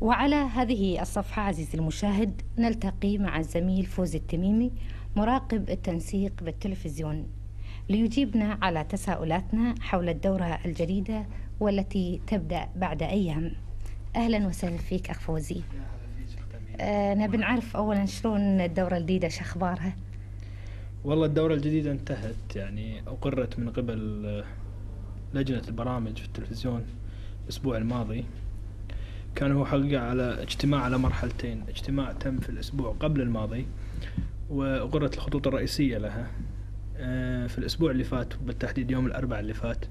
وعلى هذه الصفحة عزيزي المشاهد نلتقي مع الزميل فوزي التميمي مراقب التنسيق بالتلفزيون ليجيبنا على تساؤلاتنا حول الدورة الجديدة والتي تبدأ بعد أيام. أهلا وسهلا فيك أخ فوزي. أه نبي نعرف أولا شلون الدورة الجديدة شو أخبارها؟ والله الدورة الجديدة انتهت يعني أقرت من قبل آه، لجنة البرامج في التلفزيون الأسبوع الماضي. كان هو حقيقة على اجتماع على مرحلتين. اجتماع تم في الأسبوع قبل الماضي وأقرت الخطوط الرئيسية لها. آه، في الأسبوع اللي فات بالتحديد يوم الأربعاء اللي فات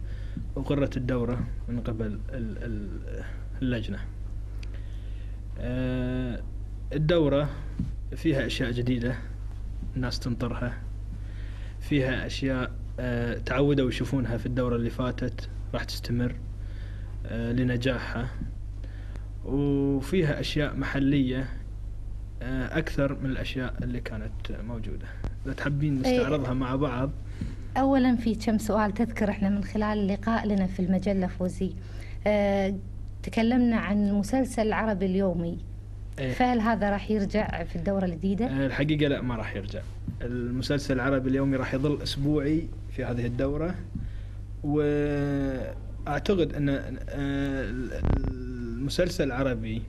أقرت الدورة من قبل ال- ال- اللجنة. آه، الدورة فيها أشياء جديدة الناس تنطرها. فيها أشياء آه، تعودوا يشوفونها في الدورة اللي فاتت راح تستمر لنجاحها. وفيها أشياء محلية آه، أكثر من الأشياء اللي كانت موجودة إذا تحبين إيه. نستعرضها مع بعض أولا في كم سؤال تذكر إحنا من خلال لقاء لنا في المجلة فوزي أه تكلمنا عن مسلسل العربي اليومي إيه. فهل هذا راح يرجع في الدورة الجديدة؟ آه، الحقيقة لا ما راح يرجع المسلسل العربي اليومي راح يظل أسبوعي في هذه الدورة وأعتقد أن المسلسل العربي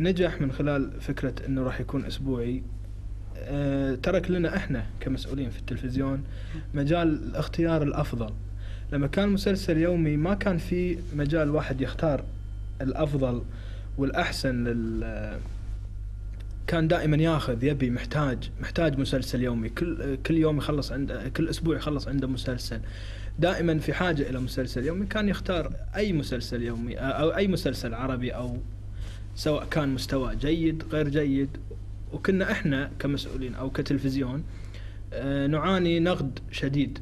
نجح من خلال فكرة أنه راح يكون أسبوعي. آه، ترك لنا إحنا كمسؤولين في التلفزيون مجال الاختيار الأفضل. لما كان مسلسل يومي ما كان في مجال واحد يختار الأفضل والأحسن كان دائما ياخذ يبي محتاج محتاج مسلسل يومي. كل كل يوم يخلص عنده كل أسبوع يخلص عنده مسلسل. دائما في حاجة إلى مسلسل يومي كان يختار أي مسلسل يومي أو أي مسلسل عربي أو سواء كان مستوى جيد غير جيد. وكنا إحنا كمسؤولين أو كتلفزيون آه، نعاني نقد شديد.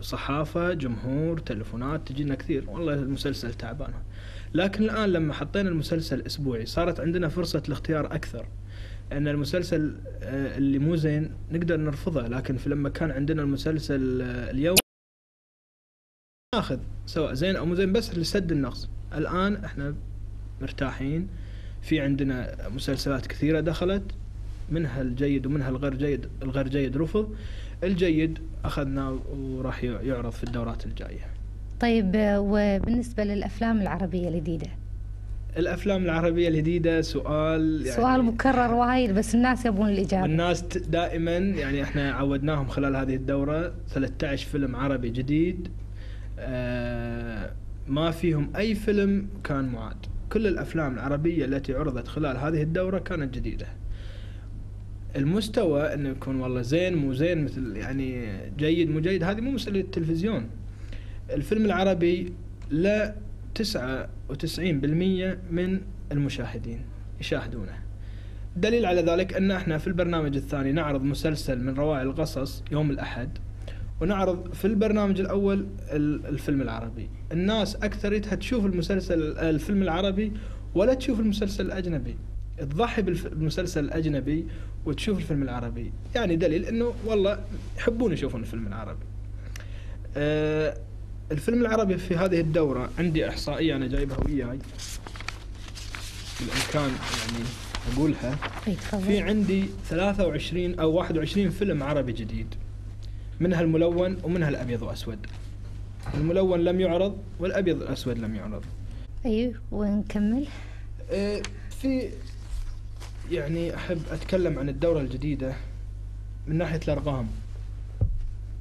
صحافة جمهور تلفونات تجينا كثير. والله المسلسل تعبان. لكن الآن لما حطينا المسلسل أسبوعي صارت عندنا فرصة الاختيار أكثر. أن المسلسل آه، اللي مو زين نقدر نرفضه لكن في لما كان عندنا المسلسل آه، اليوم ناخذ سواء زين أو مو زين بس لسد النقص. الآن إحنا مرتاحين في عندنا مسلسلات كثيرة دخلت منها الجيد ومنها الغير جيد الغير جيد رفض الجيد اخذناه وراح يعرض في الدورات الجاية. طيب آه، وبالنسبة للأفلام العربية الجديدة الأفلام العربية الجديدة سؤال يعني سؤال مكرر وايد بس الناس يبون الإجابة. والناس ت- دائما يعني إحنا عودناهم خلال هذه الدورة 13 فيلم عربي جديد آه ما فيهم أي فيلم كان معاد. كل الأفلام العربية التي عرضت خلال هذه الدورة كانت جديدة. المستوى إنه يكون والله زين مو زين مثل يعني جيد مو جيد هذه مو مسألة التلفزيون. الفيلم العربي لا 99% من المشاهدين يشاهدونه. دليل على ذلك أن إحنا في البرنامج الثاني نعرض مسلسل من روائع القصص يوم الأحد ونعرض في البرنامج الأول ال- الفيلم العربي. الناس اكثريتها تشوف المسلسل الفيلم العربي ولا تشوف المسلسل الأجنبي. تضحي بالمسلسل الأجنبي وتشوف الفيلم العربي. يعني دليل إنه والله يحبون يشوفون الفيلم العربي. آه الفيلم العربي في هذه الدورة عندي إحصائية أنا جايبها وياي. بالإمكان يعني أقولها. في عندي 23 أو 21 فيلم عربي جديد. منها الملون ومنها الأبيض وأسود. الملون لم يعرض والأبيض والأسود لم يعرض. أيوه ونكمل. آه، في يعني أحب أتكلم عن الدورة الجديدة من ناحية الأرقام.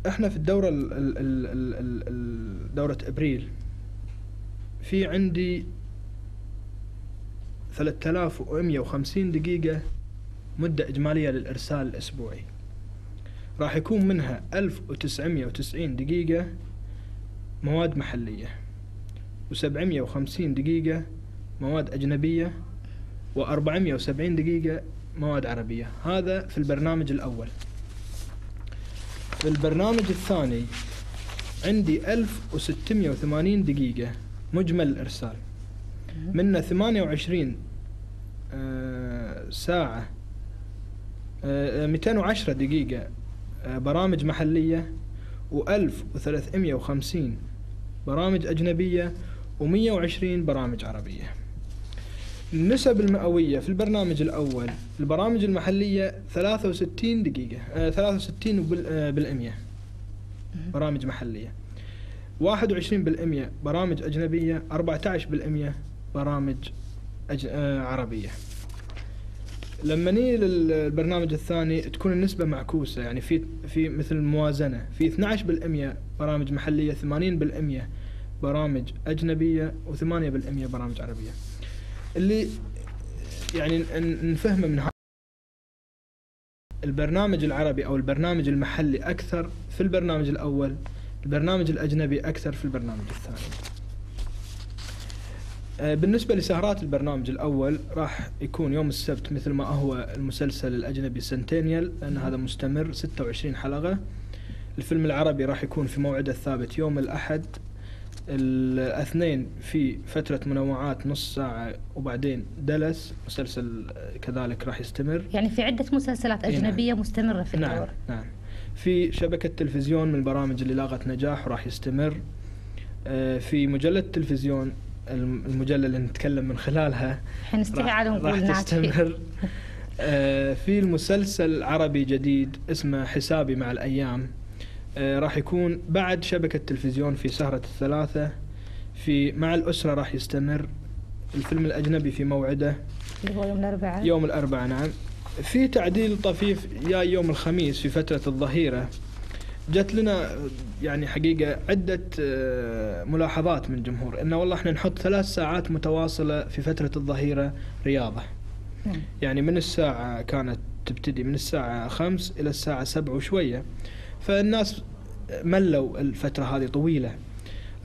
إحنا في الدورة ال ال ال ال ال ال دورة أبريل. في عندي 3150 دقيقة مدة إجمالية للإرسال الأسبوعي. راح يكون منها 1990 دقيقة مواد محلية و750 دقيقة مواد أجنبية و470 دقيقة مواد عربية. هذا في البرنامج الأول. في البرنامج الثاني. عندي 1680 دقيقة. مجمل الإرسال. منها 28 آه، ساعة. آه، 210 دقيقة. آه، برامج محلية. و1350 برامج أجنبية. و120 برامج عربية. النسب المئوية في البرنامج الأول البرامج المحلية 63 دقيقة آه 63 بال- آه، بالمية برامج محلية. 21 بالمية برامج أجنبية. 14 بالمية برامج أج... آه عربية. لما نيجي للبرنامج الثاني تكون النسبة معكوسة. يعني في في مثل موازنة. في 12 بالمية برامج محلية. 80 بالمية برامج أجنبية. و8 بالمية برامج عربية. اللي يعني نفهمه من البرنامج العربي أو البرنامج المحلي أكثر في البرنامج الأول البرنامج الأجنبي أكثر في البرنامج الثاني. آه، بالنسبة لسهرات البرنامج الأول راح يكون يوم السبت مثل ما هو المسلسل الأجنبي سنتينيال لأن هذا مستمر 26 حلقة. الفيلم العربي راح يكون في موعده الثابت يوم الأحد الاثنين في فترة منوعات نص ساعة وبعدين دلس مسلسل كذلك راح يستمر. يعني في عدة مسلسلات إيه نعم. أجنبية مستمرة في نعم الدور. نعم. في شبكة تلفزيون من البرامج اللي لاقت نجاح وراح يستمر. آه، في مجلة تلفزيون الم- المجلة اللي نتكلم من خلالها حنستحي راح, على راح نقول تستمر. آه، في المسلسل عربي جديد اسمه حسابي مع الأيام. راح يكون بعد شبكة تلفزيون في سهرة الثلاثة في مع الأسرة راح يستمر الفيلم الأجنبي في موعده. اللي هو يوم الأربعاء. يوم الأربعاء نعم. في تعديل طفيف يا يوم الخميس في فترة الظهيرة. جت لنا يعني حقيقة عدة آه، ملاحظات من الجمهور انه والله إحنا نحط ثلاث ساعات متواصلة في فترة الظهيرة رياضة. نعم. يعني من الساعة كانت تبتدي من الساعة خمس إلى الساعة سبع وشوية. فالناس ملوا الفترة هذه طويلة.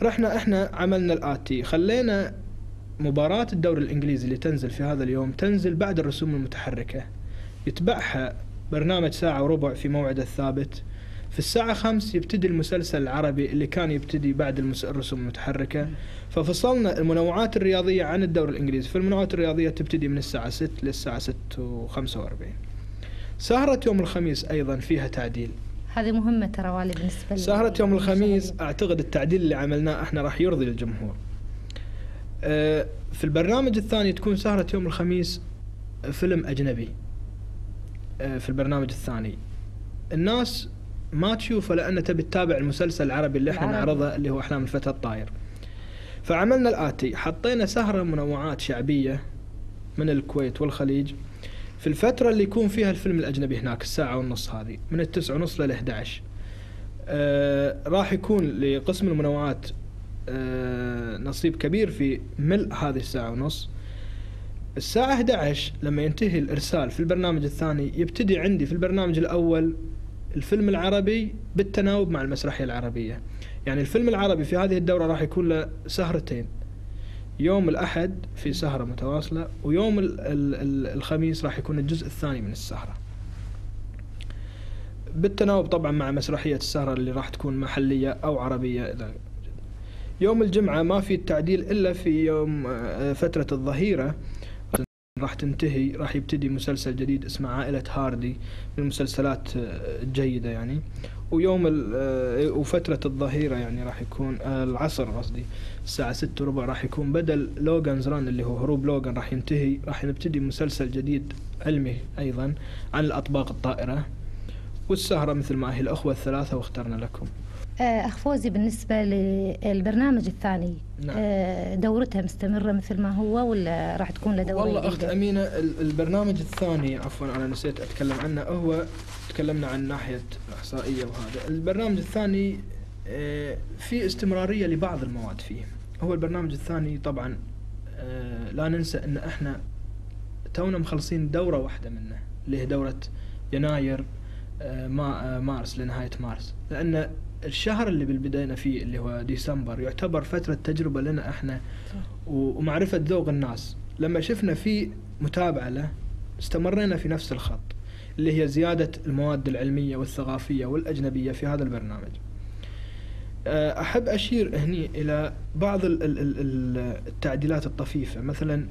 رحنا إحنا عملنا الآتي خلينا مباراة الدوري الإنجليزي اللي تنزل في هذا اليوم تنزل بعد الرسوم المتحركة. يتبعها برنامج ساعة وربع في موعده الثابت. في الساعة خمس يبتدي المسلسل العربي اللي كان يبتدي بعد الرسوم المتحركة. ففصلنا المنوعات الرياضية عن الدوري الإنجليزي. فالمنوعات الرياضية تبتدي من الساعة 6 للساعة 6 وخمسة وأربعين. سهرة يوم الخميس أيضا فيها تعديل. هذه مهمة ترى والي بالنسبة لل- سهرة يوم الخميس. أعتقد التعديل اللي عملناه إحنا راح يرضي الجمهور. آه، في البرنامج الثاني تكون سهرة يوم الخميس فيلم أجنبي. آه، في البرنامج الثاني. الناس ما تشوفه لأن تبي تتابع المسلسل العربي اللي إحنا. نعرضه اللي هو أحلام الفتى الطاير. فعملنا الآتي. حطينا سهرة منوعات شعبية من الكويت والخليج. في الفترة اللي يكون فيها الفيلم الأجنبي هناك الساعة ونص هذه من التسعة ونص لل 11 آه راح يكون لقسم المنوعات آه نصيب كبير في ملء هذه الساعة ونص. الساعة 11 لما ينتهي الإرسال في البرنامج الثاني يبتدي عندي في البرنامج الأول الفيلم العربي بالتناوب مع المسرحية العربية. يعني الفيلم العربي في هذه الدورة راح يكون له سهرتين. يوم الأحد في سهرة متواصلة ويوم ال ال ال الخميس راح يكون الجزء الثاني من السهرة. بالتناوب طبعا مع مسرحية السهرة اللي راح تكون محلية أو عربية إذا يوم الجمعة ما في التعديل إلا في يوم آه، فترة الظهيرة. راح تنتهي راح يبتدي مسلسل جديد اسمه عائلة هاردي من المسلسلات آه، الجيدة يعني. ويوم آه، وفترة الظهيرة يعني راح يكون آه، العصر قصدي الساعة ستة وربع راح يكون. بدل لوغانز ران اللي هو هروب لوغان راح ينتهي راح نبتدي مسلسل جديد علمي أيضا عن الأطباق الطائرة. والسهرة مثل ما هي الأخوة الثلاثة واخترنا لكم. أخ فوزي بالنسبة للبرنامج الثاني نعم. آه، دورتها مستمرة مثل ما هو ولا راح تكون له دورة والله أخت؟ أمينة ال- البرنامج الثاني عفوا أنا نسيت أتكلم عنه هو تكلمنا عن ناحية الإحصائية وهذا البرنامج الثاني آه، في استمرارية لبعض المواد فيه هو البرنامج الثاني طبعا آه، لا ننسى أن إحنا تونا مخلصين دورة واحدة منه اللي هي دورة يناير آه، ما آه، مارس لنهاية مارس لأن الشهر اللي بالبداية فيه اللي هو ديسمبر يعتبر فترة تجربة لنا إحنا ومعرفة ذوق الناس. لما شفنا في متابعة له استمرينا في نفس الخط اللي هي زيادة المواد العلمية والثقافية والأجنبية في هذا البرنامج. آه، أحب أشير هني إلى بعض ال- ال- ال- ال- التعديلات الطفيفة. مثلا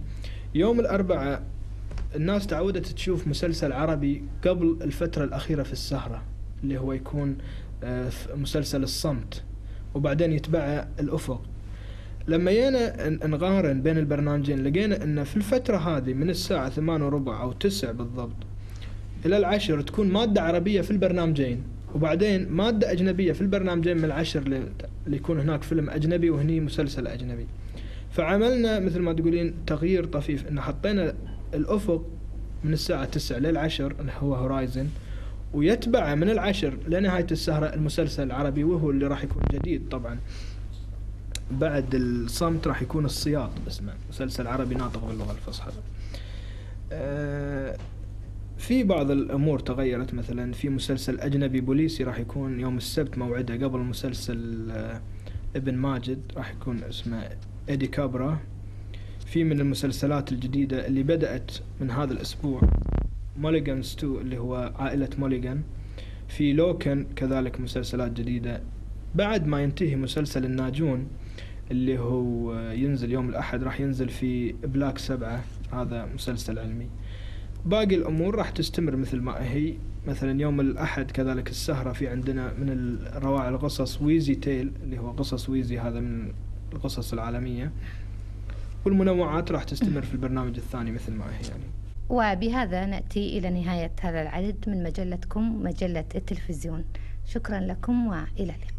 يوم الأربعاء الناس تعودت تشوف مسلسل عربي قبل الفترة الأخيرة في السهرة اللي هو يكون مسلسل الصمت وبعدين يتبعه الأفق. لما جينا نقارن بين البرنامجين لقينا إن في الفترة هذه من الساعة ثمان وربع أو تسع بالضبط إلى العشر تكون مادة عربية في البرنامجين وبعدين مادة أجنبية في البرنامجين من العشر اللي يكون هناك فيلم أجنبي وهني مسلسل أجنبي. فعملنا مثل ما تقولين تغيير طفيف إن حطينا الأفق من الساعة 9 للعشر اللي هو هورايزن ويتبع من العشر لنهاية السهرة المسلسل العربي وهو اللي راح يكون جديد طبعا. بعد الصمت راح يكون الصياط اسمه. مسلسل عربي ناطق باللغة الفصحى. آه، في بعض الأمور تغيرت. مثلا في مسلسل أجنبي بوليسي راح يكون يوم السبت موعده قبل مسلسل آه، ابن ماجد راح يكون اسمه Eddie Capra. في من المسلسلات الجديدة اللي بدأت من هذا الأسبوع. Mulligan's Stew اللي هو عائلة موليغان. في لكن كذلك مسلسلات جديدة. بعد ما ينتهي مسلسل الناجون اللي هو ينزل يوم الأحد راح ينزل في Blake's سبعة. هذا مسلسل علمي. باقي الأمور راح تستمر مثل ما هي. مثلا يوم الأحد كذلك السهرة في عندنا من الرواعي القصص ويزي تيل اللي هو قصص ويزي هذا من القصص العالمية. والمنوعات راح تستمر في البرنامج الثاني مثل ما هي يعني. وبهذا نأتي إلى نهاية هذا العدد من مجلتكم مجلة التلفزيون. شكرا لكم وإلى اللقاء.